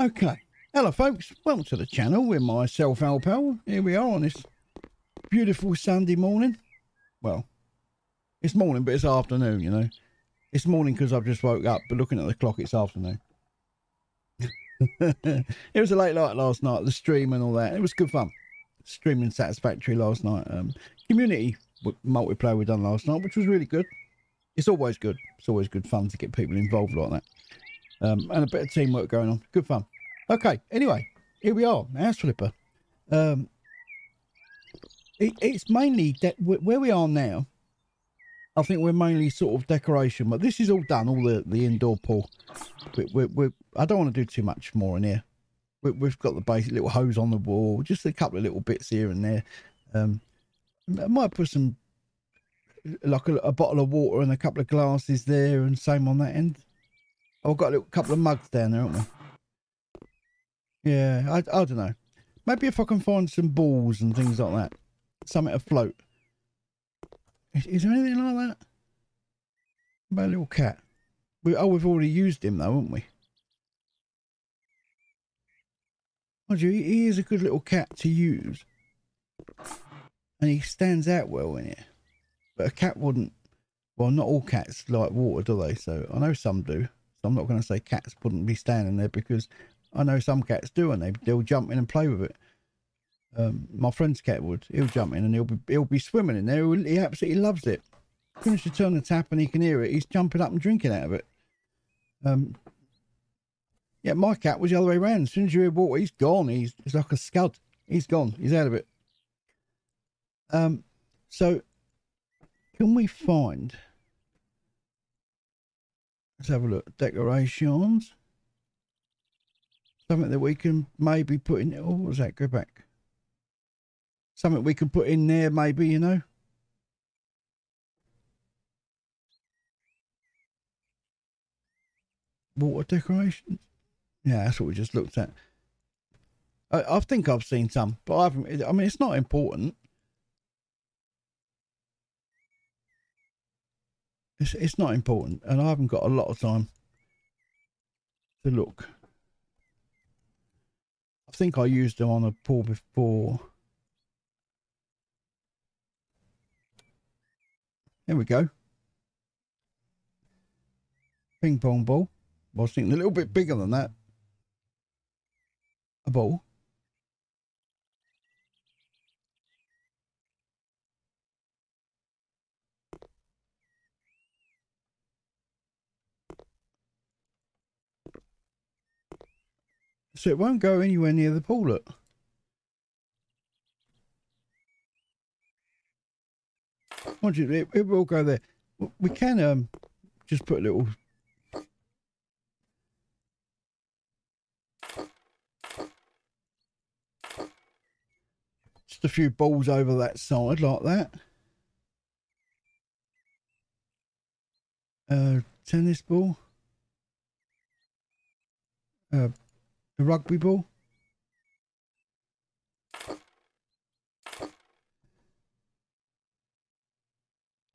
Okay. Hello, folks. Welcome to the channel with myself, Alpal. Here we are on this beautiful Sunday morning. Well, it's morning, but it's afternoon, you know. It's morning because I've just woke up, but looking at the clock, it's afternoon. it was a late night last night, the stream and all that. It was good fun. Streaming satisfactory last night. Um, community multiplayer we done last night, which was really good. It's always good. It's always good fun to get people involved like that. Um, and a bit of teamwork going on. Good fun. Okay, anyway, here we are, House Flipper. Um, it, it's mainly where we are now. I think we're mainly sort of decoration, but this is all done, all the, the indoor pool. We, we, we, I don't want to do too much more in here. We, have got the basic little hose on the wall, just a couple of little bits here and there. Um, I might put some, like a, a bottle of water and a couple of glasses there, and same on that end. I've got a little couple of mugs down there, haven't we? Yeah, I, I don't know. Maybe if I can find some balls and things like that. Something afloat. Is, is there anything like that? About a little cat. We, oh, we've already used him though, haven't we? Mind you, he is a good little cat to use. And he stands out well in it. But a cat wouldn't. Well, not all cats like water, do they? So I know some do. I'm not going to say cats wouldn't be standing there because I know some cats do and they, they'll jump in and play with it. Um, my friend's cat would. He'll jump in and he'll be he'll be swimming in there. He absolutely loves it. As soon as you turn the tap and he can hear it, he's jumping up and drinking out of it. Um, yeah, my cat was the other way around. As soon as you hear water, he's gone. He's, he's like a scud. He's gone. He's out of it. Um, so can we find? Let's have a look. Decorations. Something that we can maybe put in. Oh, was that? Go back. Something we can put in there, maybe, you know? Water decorations? Yeah, that's what we just looked at. I, I think I've seen some, but I haven't. I mean, it's not important. It's, it's not important, and I haven't got a lot of time to look. I think I used them on a pool before. There we go. Ping pong ball. I was thinking a little bit bigger than that. A ball. So it won't go anywhere near the you, it, it will go there. We can um just put a little just a few balls over that side like that. Uh, tennis ball. Uh, a rugby ball.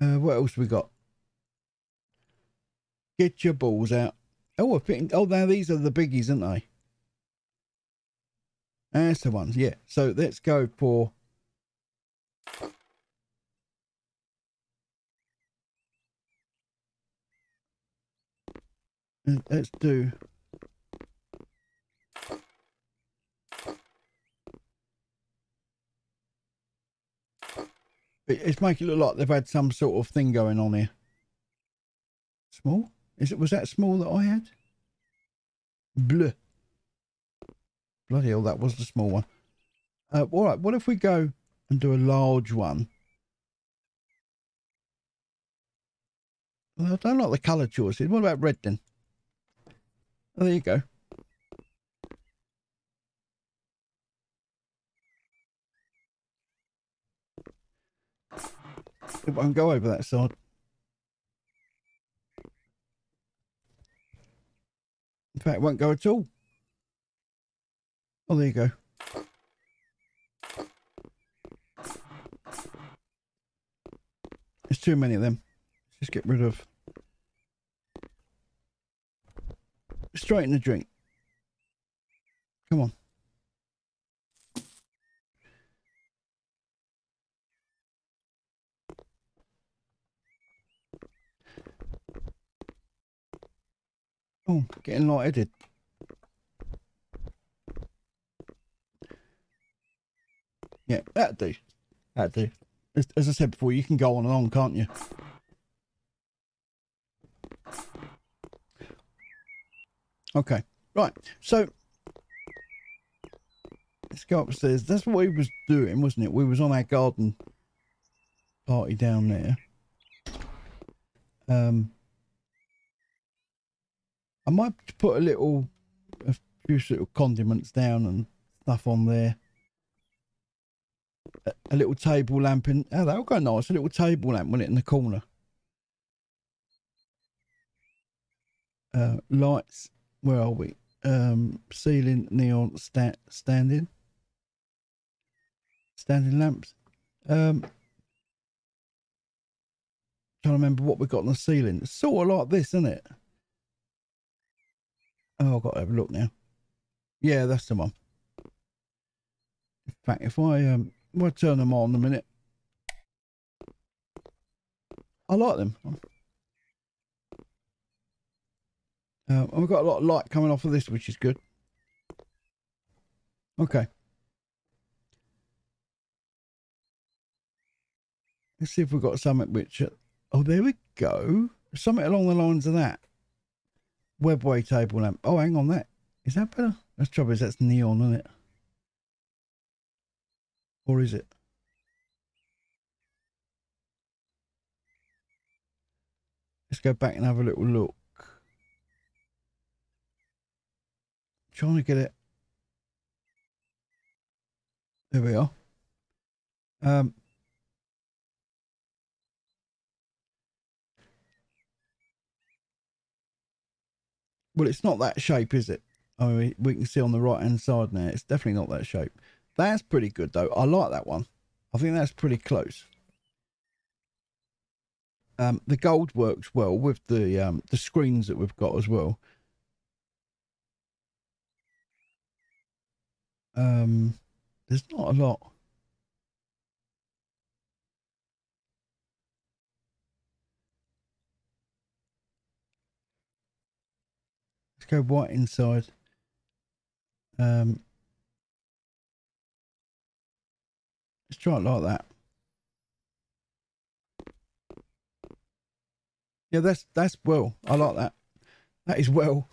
Uh, what else we got? Get your balls out. Oh, I think, oh, now these are the biggies, aren't they? That's the ones, yeah. So let's go for. Let's do It's making it look like they've had some sort of thing going on here. Small? Is it? Was that small that I had? Bleh. Bloody hell, that was the small one. Uh, all right, what if we go and do a large one? Well, I don't like the colour choices. What about red then? Oh, there you go. It won't go over that side. In fact, it won't go at all. Oh, there you go. There's too many of them. Let's just get rid of. Straighten the drink. Come on. Oh, getting light-headed. Yeah, that'd do. That'd do. As, as I said before, you can go on and on, can't you? Okay, right. So let's go upstairs. That's what we was doing, wasn't it? We was on our garden party down there. Um, I might put a little, a few little condiments down and stuff on there. A, a little table lamp in. Oh, that'll go nice. A little table lamp, wouldn't it, in the corner? Uh, lights. Where are we? Um, ceiling neon sta- standing. Standing lamps. Um, trying to remember what we got on the ceiling. It's sort of like this, isn't it? Oh, I've got to have a look now. Yeah, that's the one. In fact, if I um, if I turn them on a minute, I like them. Uh, we've got a lot of light coming off of this, which is good. Okay. Let's see if we've got something which... Uh, oh, there we go. Something along the lines of that. Webway table lamp. Oh, hang on, that. Is that better? That's trouble is that's neon, isn't it? Or is it? Let's go back and have a little look. Trying to get it. There we are. Um, well, it's not that shape, is it? I mean, we can see on the right hand side now. It's definitely not that shape. That's pretty good, though. I like that one. I think that's pretty close. Um, the gold works well with the um, the screens that we've got as well. Um, there's not a lot. Let's go white inside. Um, let's try it like that. Yeah, that's that's well. I like that. That is well.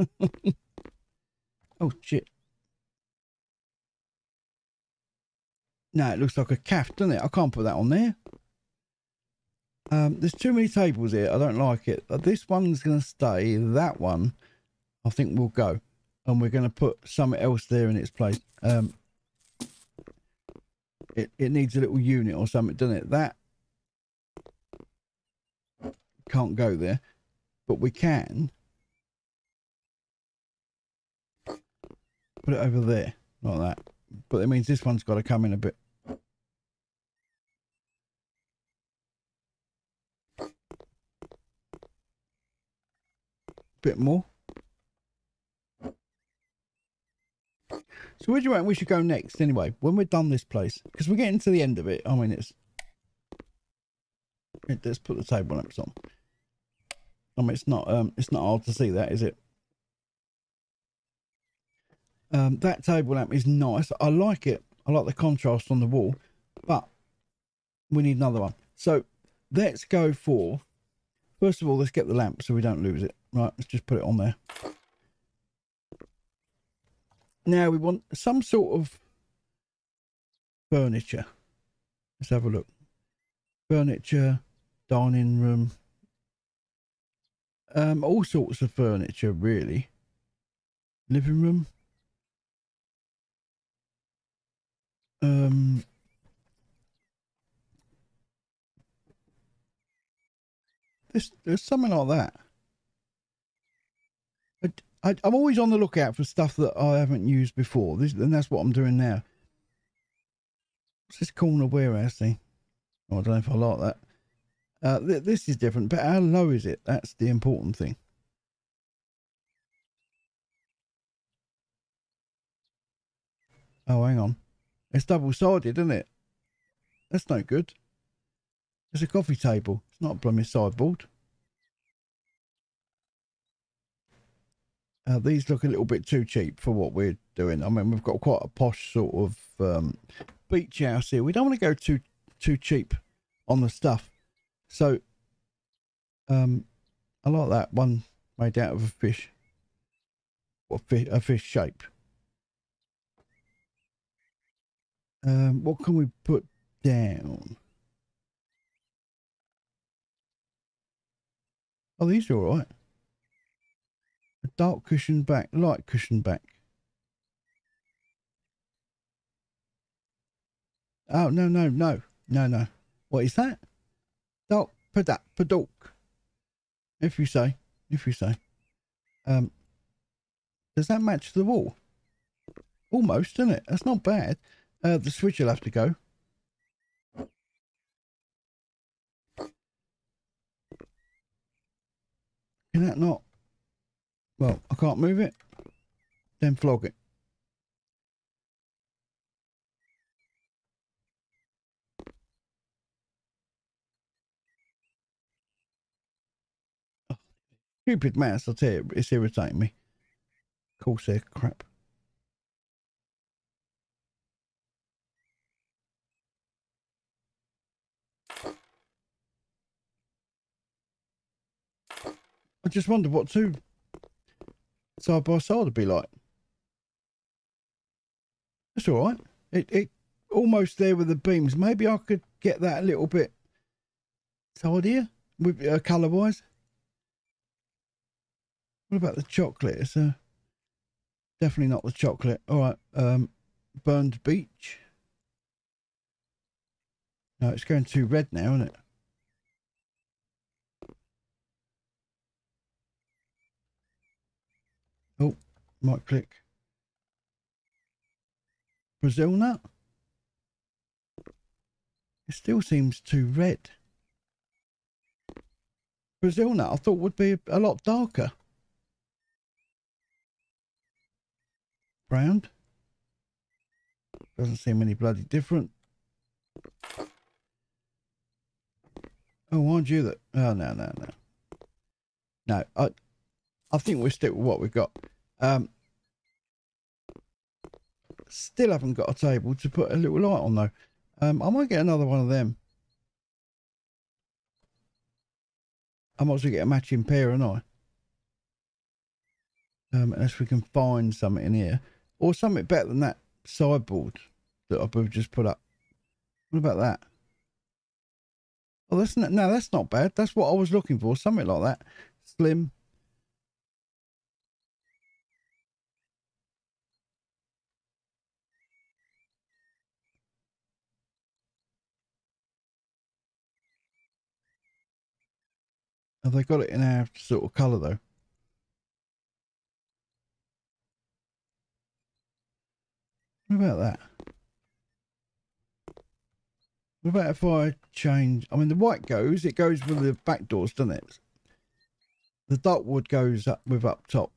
oh shit. No, it looks like a calf, doesn't it? I can't put that on there. Um, there's too many tables here. I don't like it. Uh, this one's going to stay. That one, I think, we'll go. And we're going to put something else there in its place. Um, it, it needs a little unit or something, doesn't it? That can't go there. But we can put it over there, like that. But it means this one's got to come in a bit bit more. So where do you reckon we should go next anyway, when we're done this place? Because we're getting to the end of it. I mean, it's... Let's put the table lamps on. I mean, it's not, um, it's not hard to see that, is it? Um, that table lamp is nice. I like it. I like the contrast on the wall, but we need another one. So let's go for, first of all, let's get the lamp so we don't lose it. Right, let's just put it on there. Now we want some sort of furniture. Let's have a look. Furniture, dining room, um, all sorts of furniture, really. Living room. Um, this, there's something like that. I, am always on the lookout for stuff that I haven't used before. This, and that's what I'm doing now. What's this corner warehouse thing? Oh, I don't know if I like that. Uh, th this is different, but how low is it? That's the important thing. Oh, hang on. It's double sided, isn't it? That's no good. It's a coffee table. It's not a blooming sideboard. Uh, these look a little bit too cheap for what we're doing. I mean, we've got quite a posh sort of um, beach house here. We don't want to go too too cheap on the stuff. So, um, I like that one made out of a fish. Fish? A fish shape. Um, what can we put down? Oh, these are all right. Dark cushion back, light cushion back. Oh, no, no, no, no, no. What is that? Dark padak padok. If you say, if you say. Um, does that match the wall? Almost, doesn't it? That's not bad. Uh, the switch will have to go. Can that not? Well, I can't move it. Then flog it. Oh, stupid mouse, I tell you, it's irritating me. Corsair crap. I just wonder what two side by side would be like. That's all right. It it almost there with the beams. Maybe I could get that a little bit tidier with uh, colour wise. What about the chocolate? It's uh, definitely not the chocolate. All right. Um, burned beech. No, it's going too red now, isn't it? Oh, might click. Brazil nut. It still seems too red. Brazil nut I thought would be a lot darker. Brown. Doesn't seem any bloody different. Oh, aren't you that? Oh, no, no, no. No, I, I think we'll stick with what we've got. Um, still haven't got a table to put a little light on though. Um, I might get another one of them. I might as well get a matching pair, and I. Um, unless we can find something in here, or something better than that sideboard that I've just put up. What about that? Oh, that's not, no, that's not bad. That's what I was looking for. Something like that, slim, Have they got it in our sort of colour though? What about that? What about if I change? I mean, the white goes, it goes with the back doors, doesn't it? The dark wood goes up with up top.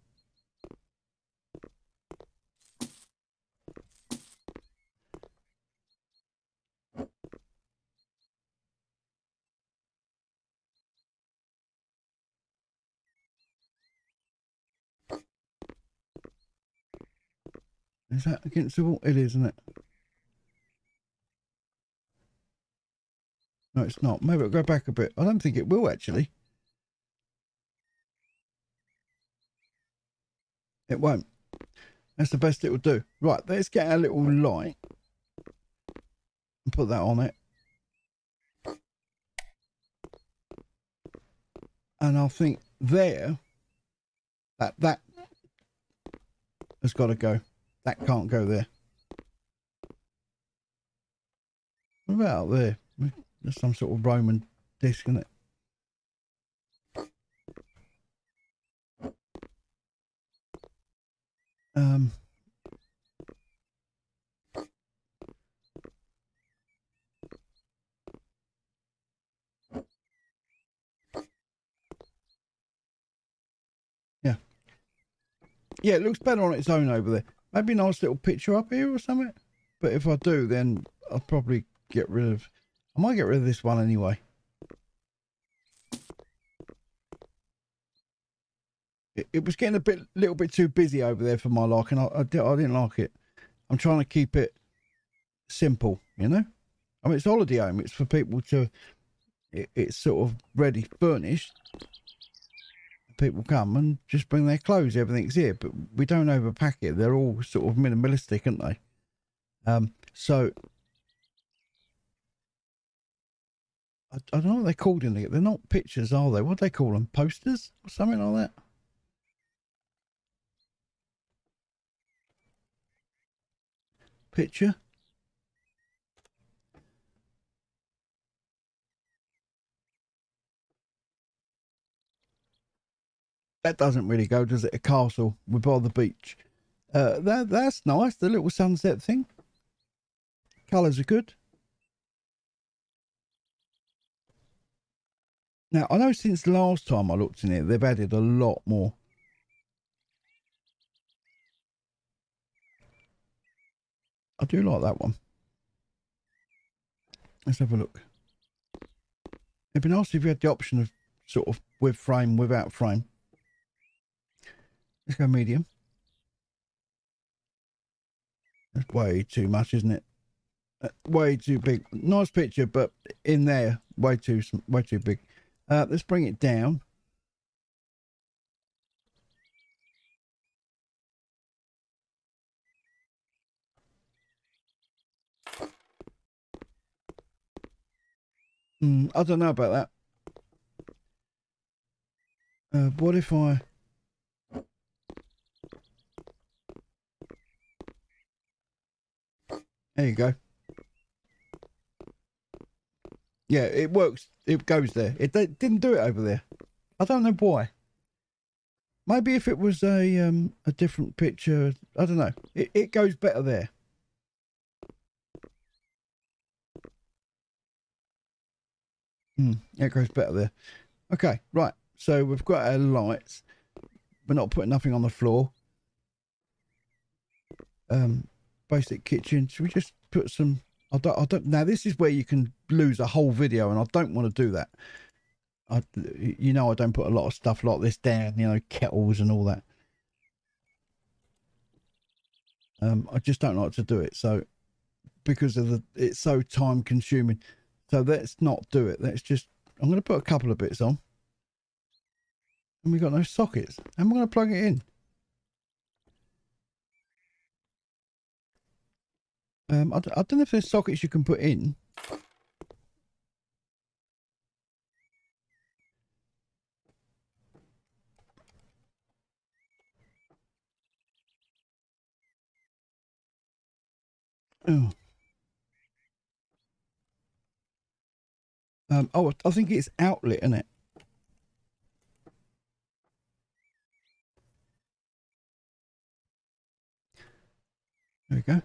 Is that against the wall? It is, isn't it? No, it's not. Maybe it'll go back a bit. I don't think it will, actually. It won't. That's the best it will do. Right, let's get our little light and put that on it. And I think there, that, that has got to go. That can't go there. What about there? There's some sort of Roman disc in it. Um, yeah. Yeah, it looks better on its own over there. Maybe a nice little picture up here or something. But if I do, then I'll probably get rid of... I might get rid of this one anyway. It, it was getting a bit, little bit too busy over there for my liking. I, I, I didn't like it. I'm trying to keep it simple, you know? I mean, it's holiday home. It's for people to... It, it's sort of ready, furnished people come and just bring their clothes. Everything's here, but we don't overpack it. They're all sort of minimalistic, aren't they? Um, so I, I don't know what they're called in there. They're not pictures, are they? What do they call them? Posters or something like that? Picture. That doesn't really go, does it? A castle. We're by the beach. Uh, that that's nice. The little sunset thing. Colours are good. Now I know since last time I looked in it, they've added a lot more. I do like that one. Let's have a look. It'd be nice if you had the option of sort of with frame, without frame. Let's go medium. That's way too much, isn't it? Uh, way too big. Nice picture, but in there, way too way too big. Uh, let's bring it down. Mm, I don't know about that. Uh, what if I... There you go. Yeah, it works. It goes there. It didn't do it over there. I don't know why. Maybe if it was a um a different picture, I don't know. It it goes better there. Hmm, it goes better there. Okay, right. So we've got our lights. We're not putting nothing on the floor. Um, basic kitchen. Should we just put some? I don't. I don't. Now this is where you can lose a whole video, and I don't want to do that. I, you know, I don't put a lot of stuff like this down. You know, kettles and all that. Um, I just don't like to do it. So because of the, it's so time consuming. So let's not do it. Let's just. I'm going to put a couple of bits on. And we got no sockets. Am I going to plug it in? Um, I, I don't know if there's sockets you can put in. Oh. Um, oh, I think it's outlet, isn't it? There we go.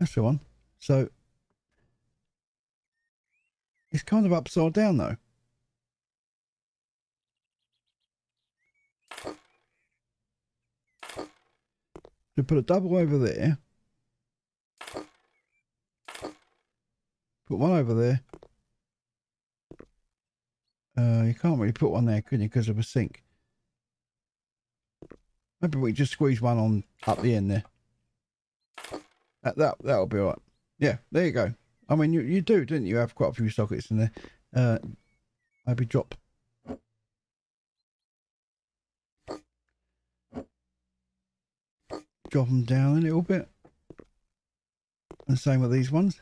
That's the one. So it's kind of upside down though. So put a double over there. Put one over there. Uh, you can't really put one there, can you, because of a sink. Maybe we just squeeze one on up the end there. That, that, that'll be all right. Yeah, there you go. I mean, you, you do, didn't you, have quite a few sockets in there. Uh, maybe drop. Drop them down a little bit. And same with these ones.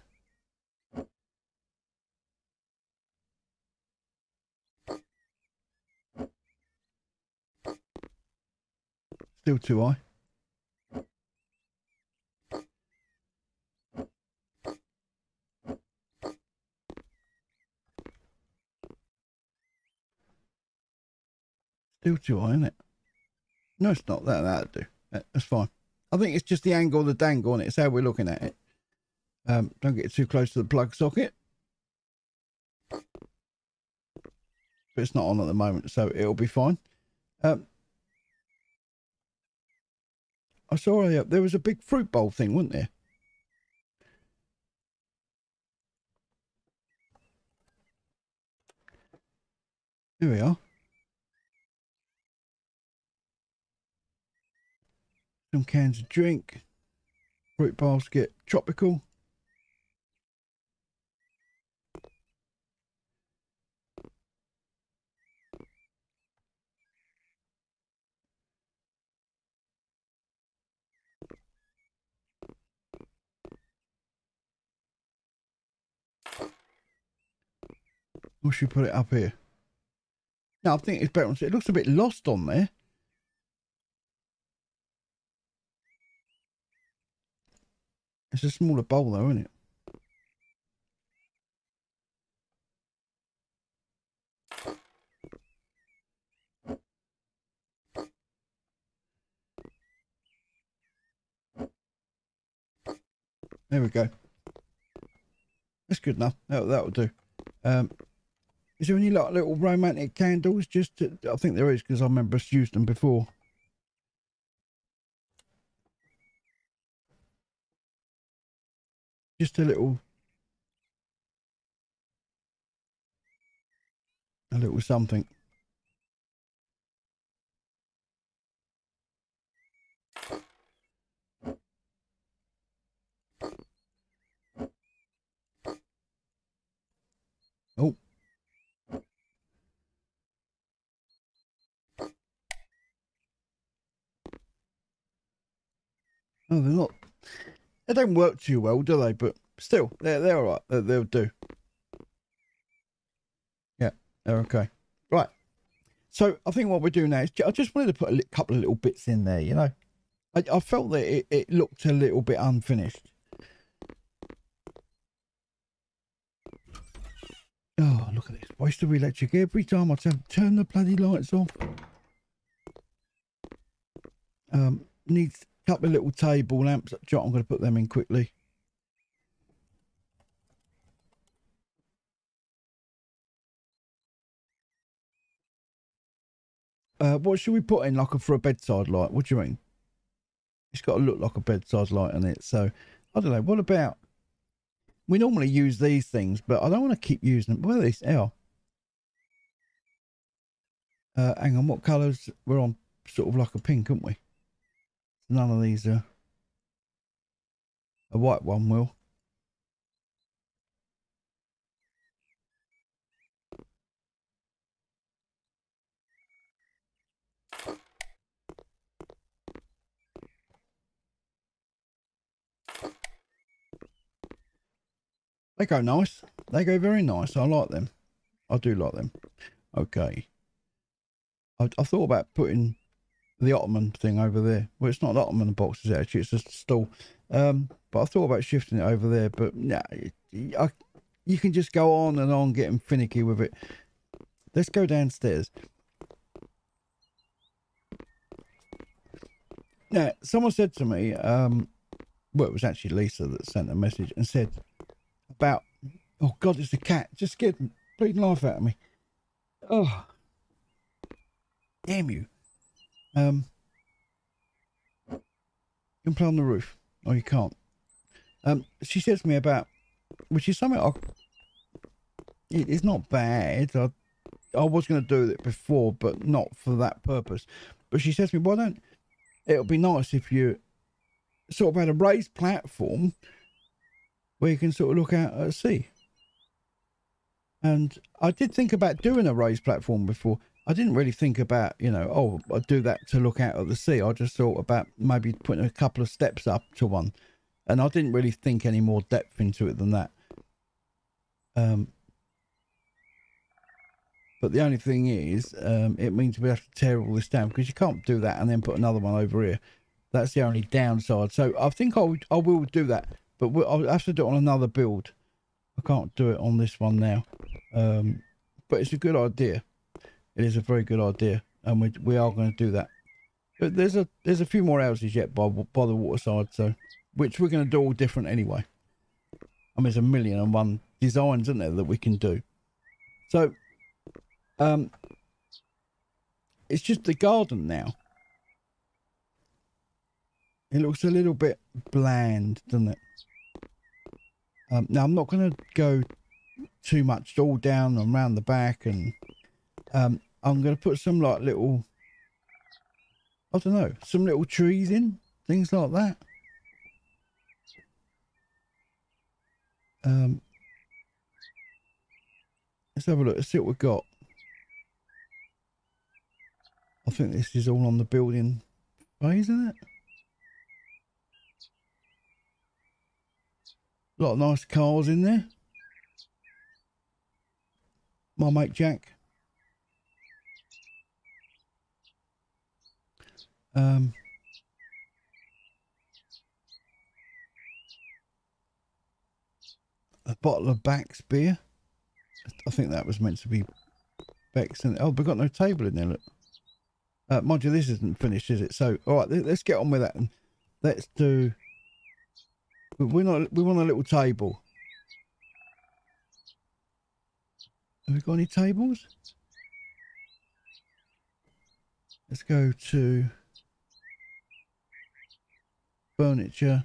Still too high. Too high, isn't it? No, it's not. That that'll do. That's fine. I think it's just the angle, the dangle on it. It's how we're looking at it. Um, don't get too close to the plug socket. but it's not on at the moment, so it'll be fine. Um, I saw a, there was a big fruit bowl thing, wasn't there? Here we are. Some cans of drink. Fruit basket. Tropical. Or should we put it up here? No, I think it's better. It looks a bit lost on there. It's a smaller bowl though, isn't it? There we go. That's good enough. That, that'll do. Um, is there any like little romantic candles? Just to, I think there is because I remember us used them before. Just a little, a little something. Oh. Oh, they're not. They don't work too well, do they? But still, they're they're all right. They're, they'll do. Yeah, they're okay. Right. So I think what we're doing now is I just wanted to put a couple of little bits in there. You know, I, I felt that it, it looked a little bit unfinished. Oh, look at this. Waste of electric every time I turn, turn the bloody lights off. Um, needs couple of little table lamps. I'm going to put them in quickly. Uh, what should we put in like a, for a bedside light? What do you mean? It's got to look like a bedside light on it. So I don't know. What about? We normally use these things, but I don't want to keep using them. Where are these? Oh. Uh, hang on. What colours? We're on sort of like a pink, aren't we? None of these are. A white one will. They go nice. They go very nice. I like them. I do like them. Okay. I, I thought about putting the Ottoman thing over there. Well, it's not the Ottoman boxes actually; it's just a stool. Um, but I thought about shifting it over there, but nah, I, you can just go on and on getting finicky with it. Let's go downstairs. Now, someone said to me, um, well, it was actually Lisa that sent a message and said about, oh God, it's a cat. Just the bleeding life out of me. Oh, damn you. Um, you can play on the roof, or you can't. Um, she says to me about, which is something I, it, it's not bad. I, I was going to do it before, but not for that purpose. But she says to me, why don't, it'll be nice if you sort of had a raised platform where you can sort of look out at sea. And I did think about doing a raised platform before, I didn't really think about, you know, oh, I'd do that to look out at the sea. I just thought about maybe putting a couple of steps up to one. And I didn't really think any more depth into it than that. Um, but the only thing is, um, it means we have to tear all this down because you can't do that and then put another one over here. That's the only downside. So I think I, I will do that, but I'll have to do it on another build. I can't do it on this one now. Um, but it's a good idea it is a very good idea, and we we are going to do that. But there's a there's a few more houses yet by by the waterside, so which we're going to do all different anyway. I mean, there's a million and one designs, isn't there, that we can do. So Um, it's just the garden now. It looks a little bit bland, doesn't it? Um, now I'm not going to go too much all down and around the back, and um, I'm going to put some like little, I don't know, some little trees in, things like that. Um, let's have a look. Let's see what we've got. I think this is all on the building phase, isn't it? A lot of nice cars in there. My mate Jack. Um, a bottle of Beck's beer. I think that was meant to be Beck's. And oh, we've got no table in there. Look. Uh, mind you, this isn't finished, is it? So, all right, let's get on with that. And let's do. We're not. We want a little table. Have we got any tables? Let's go to furniture.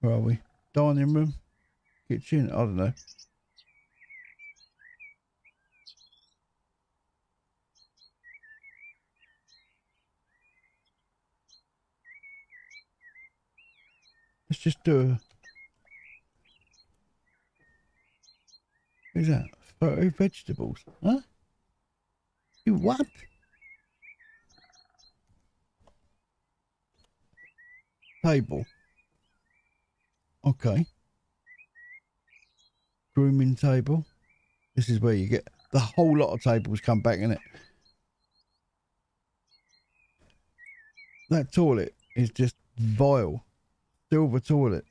Where are we? Dining room? Kitchen? I don't know. Let's just do a... Who's that? Photo vegetables. Huh? You what? Table. Okay. Grooming table. This is where you get the whole lot of tables come back in it. That toilet is just vile. Silver toilet.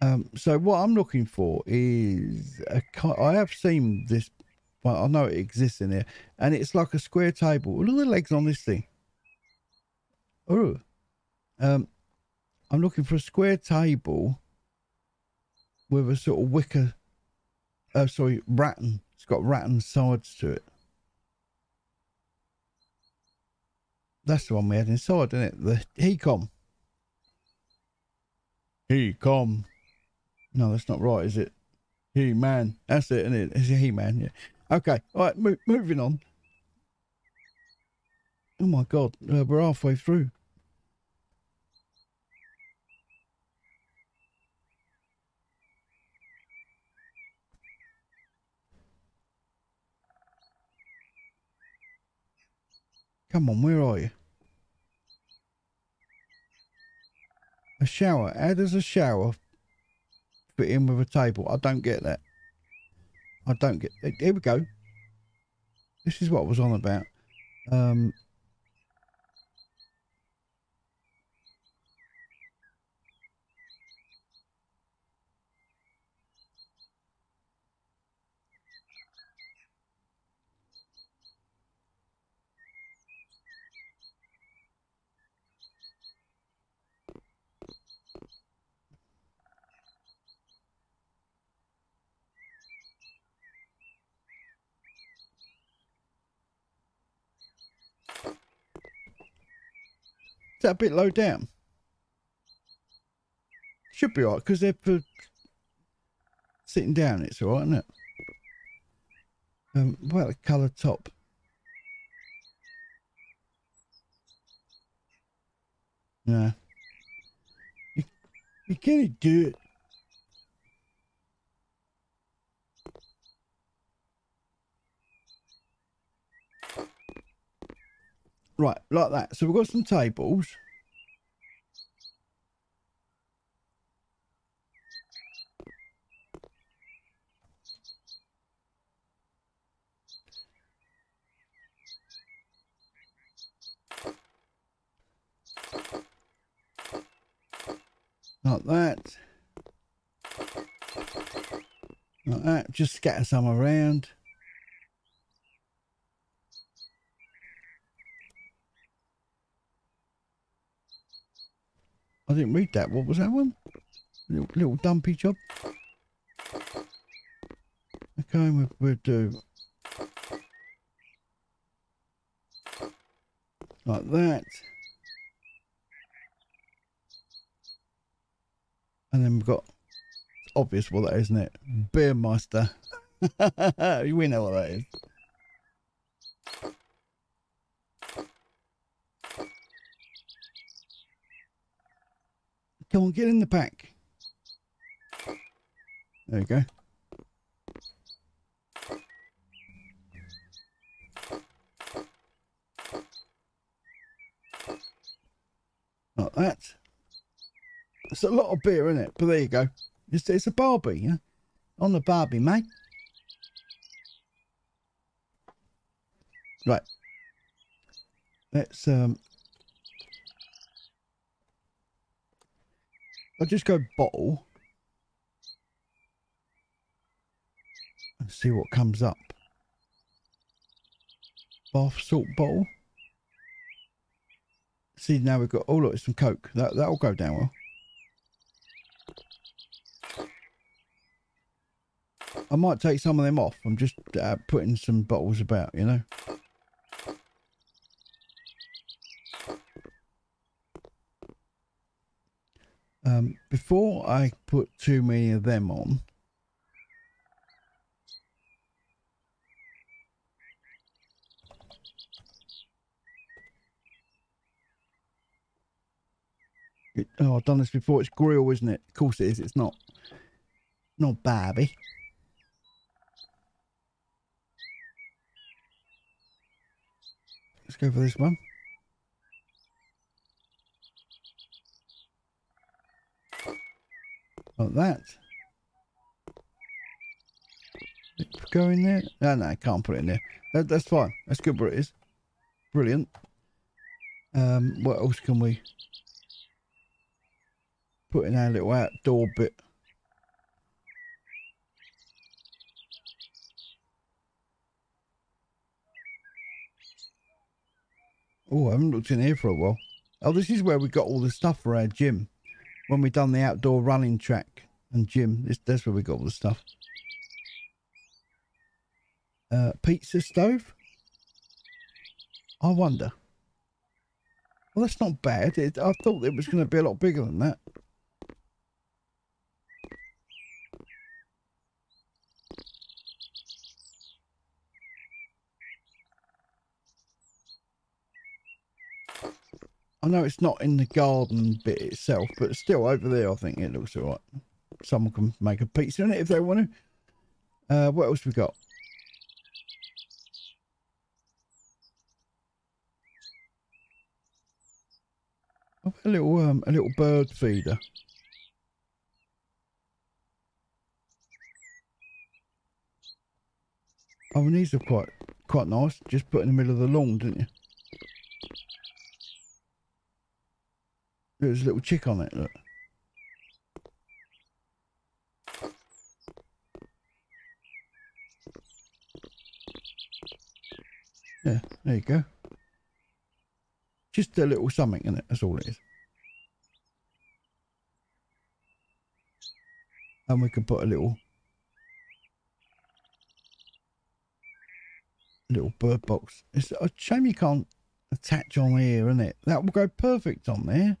Um, so what I'm looking for is a. I have seen this. Well, I know it exists in here, and it's like a square table. Look at the legs on this thing. Oh, um, I'm looking for a square table with a sort of wicker. Oh, sorry, rattan. It's got rattan sides to it. That's the one we had inside, isn't it? The Hecom. Hecom. No, that's not right, is it? He man. That's it, isn't it? It's a he man, yeah. Okay, all right, mo moving on. Oh my god, uh, we're halfway through. Come on, where are you? A shower. How does a shower fit in with a table? I don't get that. I don't get. Here we go. This is what I was on about. Um, that bit low down? Should be alright, because they're for sitting down, it's alright, isn't it? Um, about the colour top? Yeah. You, you can't do it. Right, like that. So we've got some tables. Like that. Like that. Just scatter some around. I didn't read that. What was that one? Little, little dumpy job. Okay, we, we'll do like that. And then we've got obvious what that is, isn't it? Beermeister. we know what that is. Come on, get in the pack. There you go. Like that. It's a lot of beer, isn't it? But there you go. It's, it's a Barbie, yeah? On the Barbie, mate. Right. Let's um I'll just go bottle and see what comes up. Bath salt bottle. See now we've got oh look, it's some coke. That that'll go down well. I might take some of them off. I'm just uh, putting some bottles about, you know. Um, before I put too many of them on, it, oh, I've done this before. It's grill, isn't it? Of course it is. It's not, not Barbie. Let's go for this one. Like that. Go in there. No, no, I can't put it in there. That, that's fine. That's good where it is. Brilliant. Um, what else can we put in our little outdoor bit? Oh, I haven't looked in here for a while. Oh, this is where we got all the stuff for our gym when we done the outdoor running track and gym. This, that's where we got all the stuff. Uh, pizza stove. I wonder. Well, that's not bad. It, I thought it was going to be a lot bigger than that. I know it's not in the garden bit itself, but still over there, I think it looks alright. Someone can make a pizza in it if they want to. Uh, what else we got? A little, um, a little bird feeder. Oh, and these are quite, quite nice. Just put in the middle of the lawn, didn't you? There's a little chick on it, look. Yeah, there you go. Just a little something in it, that's all it is. And we can put a little little bird box. It's a shame you can't attach on here, isn't it? That will go perfect on there.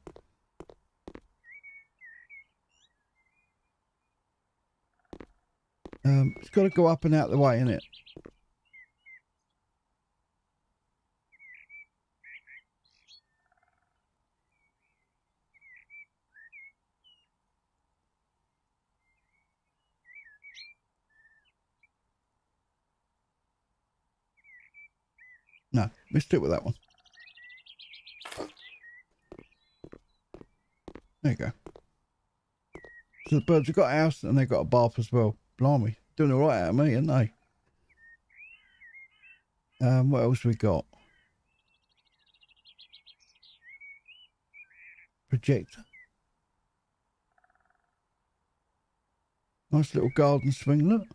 Um, it's got to go up and out the way, isn't it? No, let's stick with that one. There you go. So the birds have got a house and they've got a bath as well. Blimey, doing all right out of me, aren't they? Um, what else we got? Projector. Nice little garden swing, look.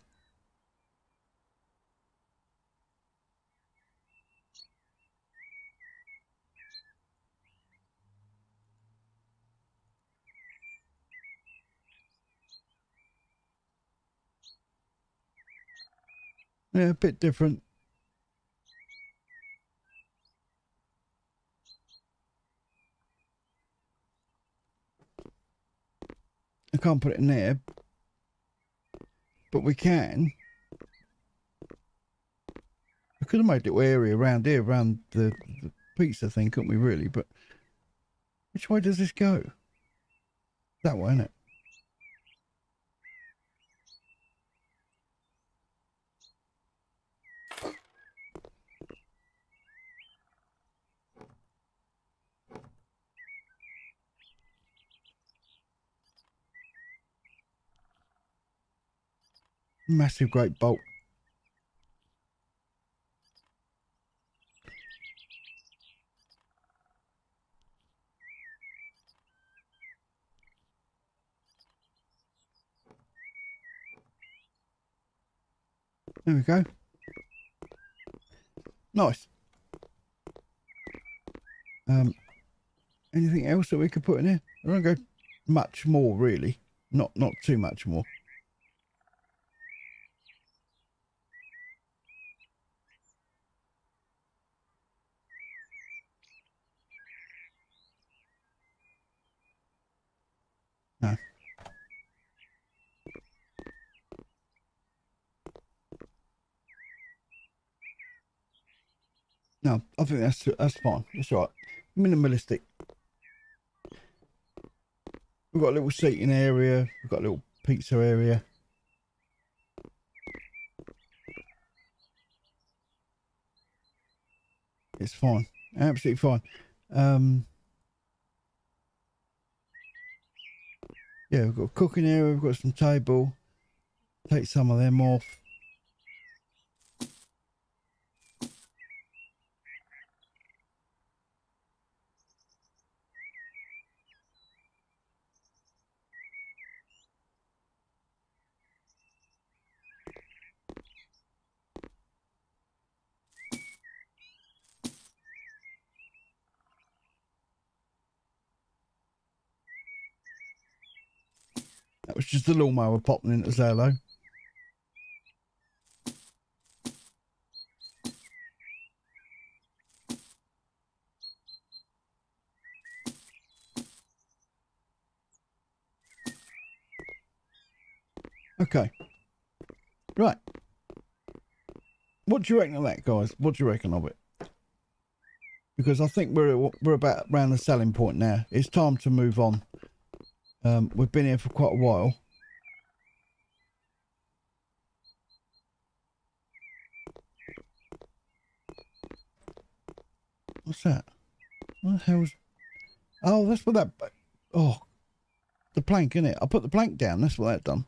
Yeah, a bit different. I can't put it in there, but we can. We could have made a little area around here, around the, the pizza thing, couldn't we, really? But which way does this go? That way, isn't it? Massive great bolt. There we go. Nice. Um, anything else that we could put in here? I don't go much more, really. Not not too much more. No. No, I think that's that's fine. That's all right. Minimalistic. We've got a little seating area. We've got a little pizza area. It's fine. Absolutely fine. Um, yeah, we've got a cooking area. We've got some table. Take some of them off. Just the lawnmower popping into Zerlo. Okay. Right. What do you reckon of that, guys? What do you reckon of it? Because I think we're we're about around the selling point now. It's time to move on. Um, we've been here for quite a while. What's that? What the hell's... Oh, that's what that... Oh, the plank, in it. I put the plank down. That's what that done.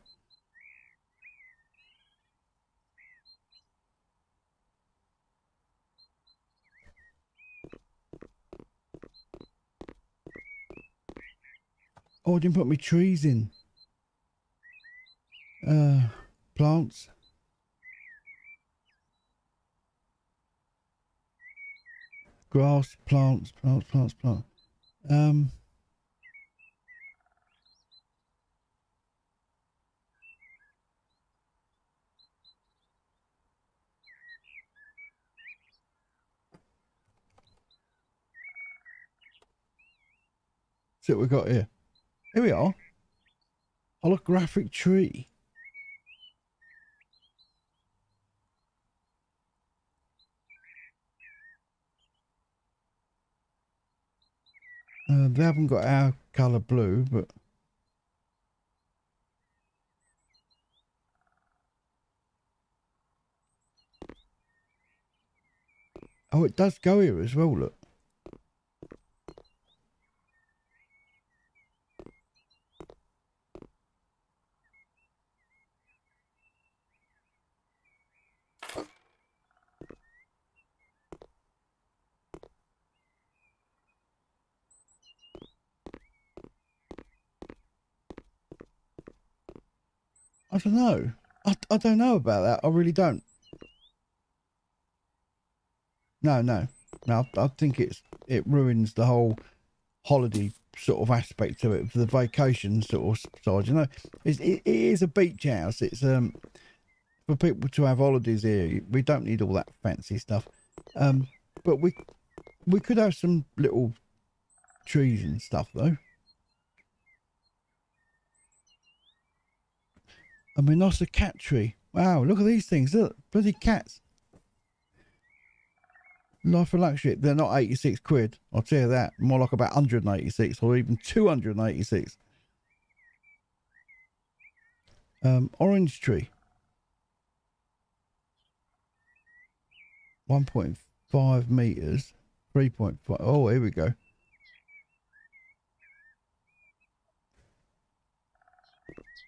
Oh, I didn't put my trees in. Uh, plants. Grass, plants, plants, plants, plants. Um, see what we got here. Here we are. Holographic tree. Uh, they haven't got our colour blue, but... Oh, it does go here as well, look. I don't know. I, I don't know about that. I really don't. No, no, no. I, I think it's it ruins the whole holiday sort of aspect of it for the vacation sort of side. You know, it's, it, it is a beach house. It's um for people to have holidays here. We don't need all that fancy stuff. Um, but we we could have some little trees and stuff though. A Minosa cat tree. Wow, look at these things. Look, bloody cats. Life of luxury. They're not 86 quid. I'll tell you that. More like about 186 or even 286. Um, orange tree. 1.5 meters. 3.5. Oh, here we go.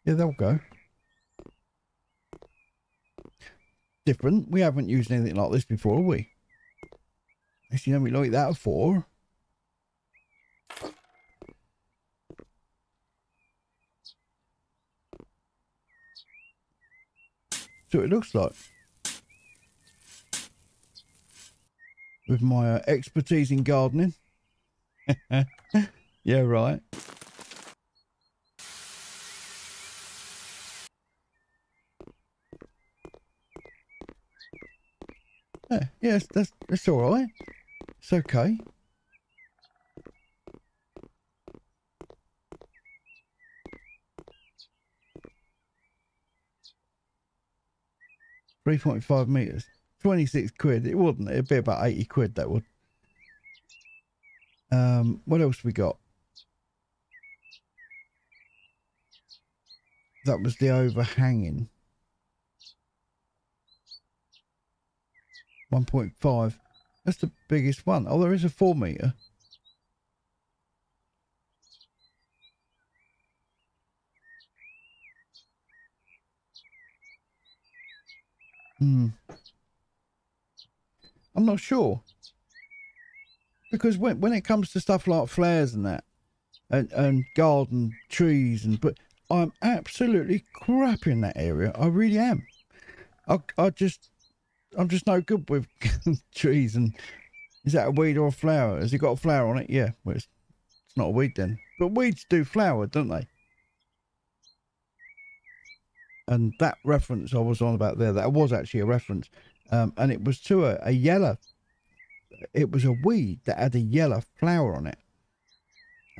Yeah, they'll go. Different. We haven't used anything like this before, have we? Actually, never like that before. So it looks like. With my uh, expertise in gardening. yeah, right. Yeah, yes, that's that's all right. It's okay. Three point five meters, twenty six quid. It wouldn't. It'd be about eighty quid. That would. Um, what else we got? That was the overhanging. 1.5. That's the biggest one. Oh, there is a 4 metre. Hmm. I'm not sure. Because when when it comes to stuff like flares and that, and, and garden trees and but I'm absolutely crap in that area. I really am. I I just I'm just no good with trees. And is that a weed or a flower? Has it got a flower on it? Yeah. Well, it's, it's not a weed then. But weeds do flower, don't they? And that reference I was on about there, that was actually a reference. Um, and it was to a, a yellow, it was a weed that had a yellow flower on it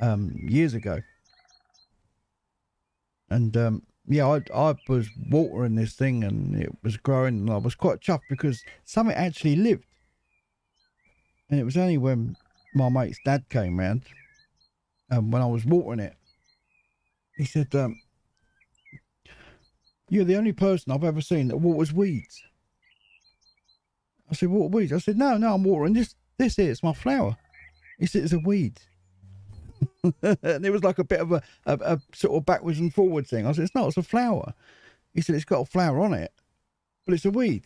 um, years ago. And um, yeah, I, I was watering this thing and it was growing and I was quite chuffed because something actually lived. And it was only when my mate's dad came round and um, when I was watering it, he said, um, you're the only person I've ever seen that waters weeds. I said, water weeds? I said, no, no, I'm watering this. This here, it's my flower. He said, it's a weed. and it was like a bit of a, a, a, sort of backwards and forward thing. I said, it's not, it's a flower. He said, it's got a flower on it, but it's a weed.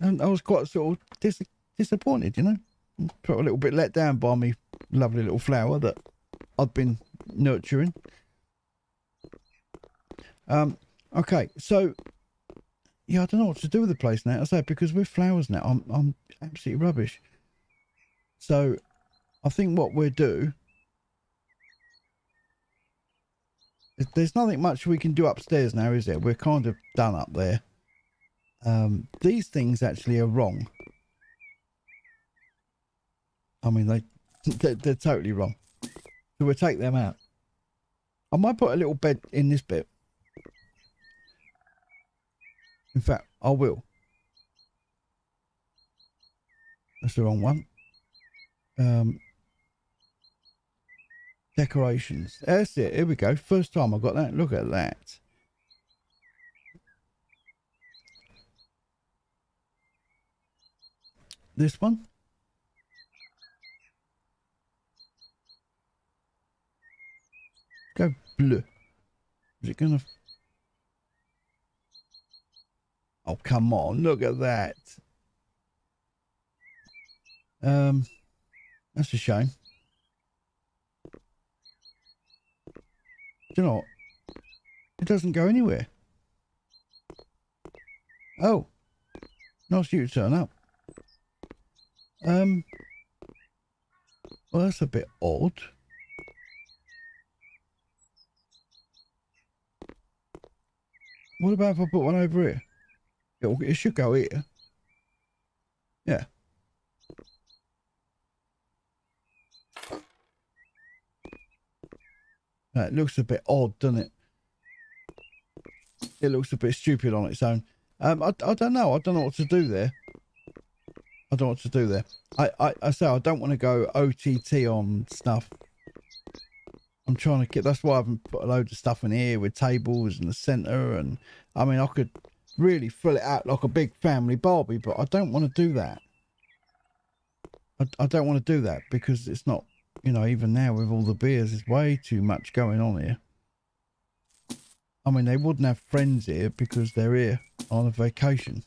And I was quite sort of dis- disappointed, you know. Felt a little bit let down by me lovely little flower that I'd been nurturing. Um, okay, so yeah, I don't know what to do with the place now. I say because with flowers now, I'm I'm absolutely rubbish. So I think what we'll do there's nothing much we can do upstairs now, is there? We're kind of done up there. Um, these things actually are wrong. I mean, they they're, they're totally wrong. So we'll take them out. I might put a little bed in this bit. In fact, I will. That's the wrong one. Um, Decorations. That's it. Here we go. First time I got that. Look at that. This one. Go blue. Is it gonna? Oh come on! Look at that. Um, that's a shame. You know, it doesn't go anywhere. Oh, nice you turn up. Um, well, that's a bit odd. What about if I put one over here? It should go here. Yeah. That looks a bit odd, doesn't it? It looks a bit stupid on its own. Um, I, I don't know. I don't know what to do there. I don't know what to do there. I, I, I say I don't want to go OTT on stuff. I'm trying to get, that's why I haven't put a load of stuff in here with tables in the centre. And I mean, I could really fill it out like a big family Barbie, but I don't want to do that. I, I don't want to do that because it's not, you know, even now with all the beers, there's way too much going on here. I mean, they wouldn't have friends here because they're here on a vacation.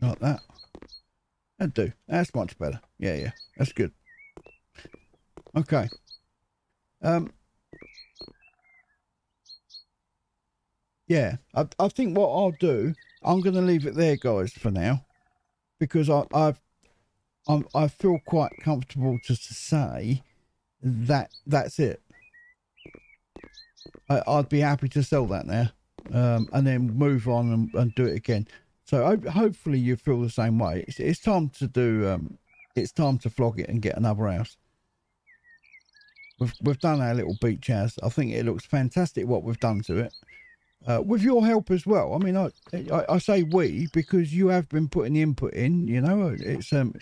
Like that. That'd do. That's much better. Yeah, yeah. That's good. Okay. Um. Yeah, I, I think what I'll do I'm going to leave it there, guys, for now, because I, I've I'm, I feel quite comfortable just to say that that's it. I, would be happy to sell that now, um, and then move on and, and do it again. So I, hopefully you feel the same way. It's, it's time to do. Um, it's time to flog it and get another house. We've we've done our little beach house. I think it looks fantastic what we've done to it uh, with your help as well. I mean, I, I, I say we because you have been putting the input in. You know, it's um,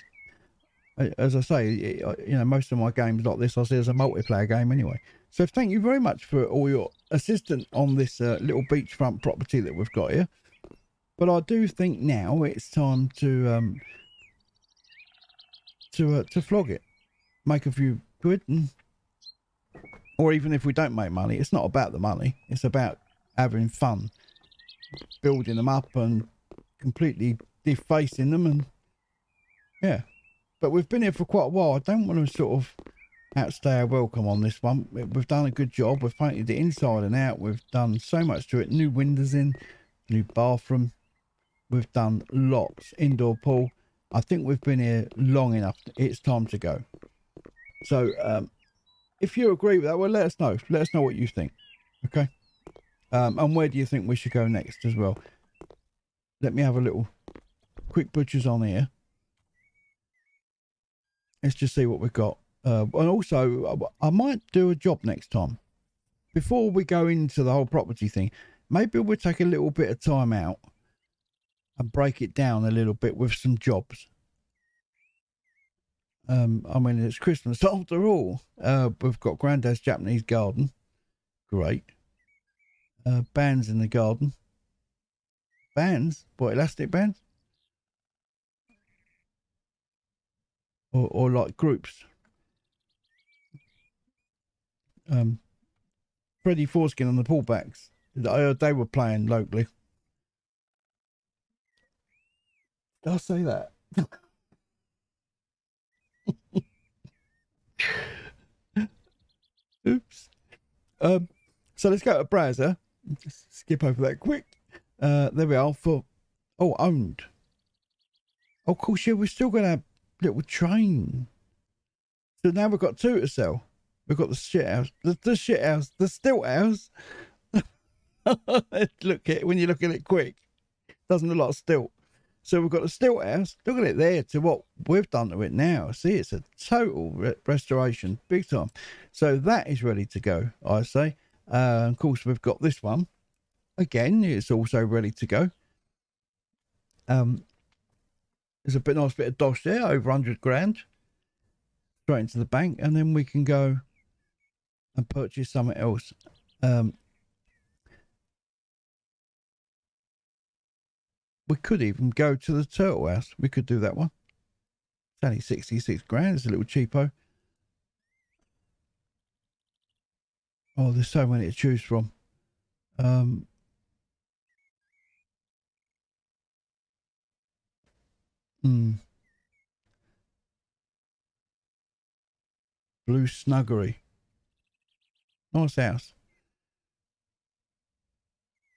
as I say, you know, most of my games like this I see as a multiplayer game anyway. So thank you very much for all your assistance on this uh, little beachfront property that we've got here. But I do think now it's time to um to uh, to flog it, make a few quid, and or even if we don't make money, it's not about the money. It's about having fun building them up and completely defacing them and yeah. But we've been here for quite a while. I don't want to sort of outstay our welcome on this one. We've done a good job. We've painted it inside and out. We've done so much to it. New windows in new bathroom. We've done lots indoor pool. I think we've been here long enough. It's time to go. So um if you agree with that well let us know. Let us know what you think. Okay um, and where do you think we should go next as well? Let me have a little quick butchers on here. Let's just see what we've got. Uh, and also, I might do a job next time. Before we go into the whole property thing, maybe we'll take a little bit of time out and break it down a little bit with some jobs. Um, I mean, it's Christmas after all. Uh, we've got Granddad's Japanese garden. Great uh, bands in the garden. Bands? What, elastic bands? Or, or like groups? Um, Freddie Foreskin on the pullbacks. I they were playing locally. Did I say that? Oops. Um, so let's go to browser. Just skip over that quick. Uh, there we are for, oh, owned. Oh, course, yeah, we're still going to little train. So now we've got two to sell. We've got the shit house, the, the shit house, the stilt house. look at it, when you look at it quick, doesn't look like stilt. So we've got the stilt house. Look at it there to what we've done to it now. See, it's a total re restoration, big time. So that is ready to go, I say. Uh, of course, we've got this one. Again, it's also ready to go. Um, there's a bit nice bit of dosh there, over 100 grand. Straight into the bank, and then we can go and purchase something else. Um, we could even go to the turtle house. We could do that one. It's only 66 grand. It's a little cheapo. Oh, there's so many to choose from. Um, hmm. Blue Snuggery. Nice house.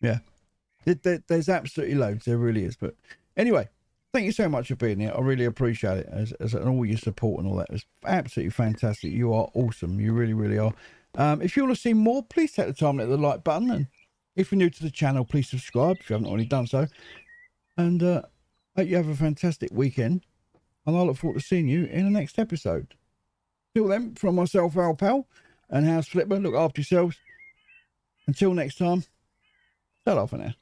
Yeah. It, there, there's absolutely loads. There really is. But anyway, thank you so much for being here. I really appreciate it as, as and all your support and all that. It's absolutely fantastic. You are awesome. You really, really are. Um, if you want to see more, please take the time to hit the like button. And if you're new to the channel, please subscribe if you haven't already done so. And uh, hope you have a fantastic weekend. And I look forward to seeing you in the next episode. Till then, from myself, Al Pal, and House Flipper, look after yourselves. Until next time, shut off for now.